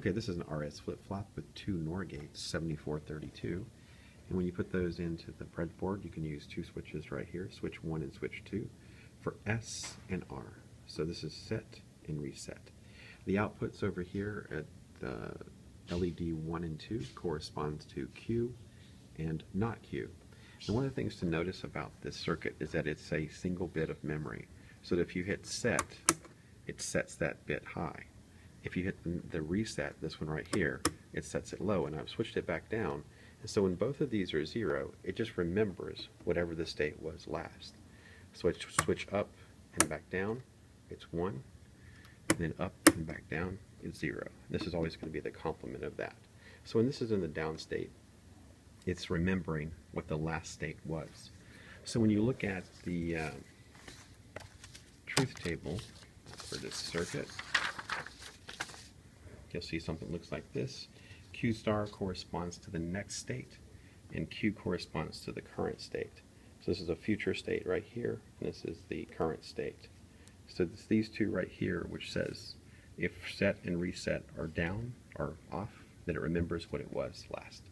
Okay, this is an RS flip-flop with two NOR gates, 7432. And when you put those into the breadboard, you can use two switches right here, switch 1 and switch 2, for S and R. So this is set and reset. The outputs over here at the LED 1 and 2 corresponds to Q and not Q. And one of the things to notice about this circuit is that it's a single bit of memory. So that if you hit set, it sets that bit high. If you hit the, reset, this one right here, it sets it low, and I've switched it back down. And so when both of these are zero, it just remembers whatever the state was last. Switch, switch up and back down, it's one, and then up and back down, it's zero. This is always going to be the complement of that. So when this is in the down state, it's remembering what the last state was. So when you look at the uh, truth table for this circuit, you'll see something looks like this. Q star corresponds to the next state, and Q corresponds to the current state. So this is a future state right here, and this is the current state. So it's these two right here, which says if set and reset are down or off, then it remembers what it was last.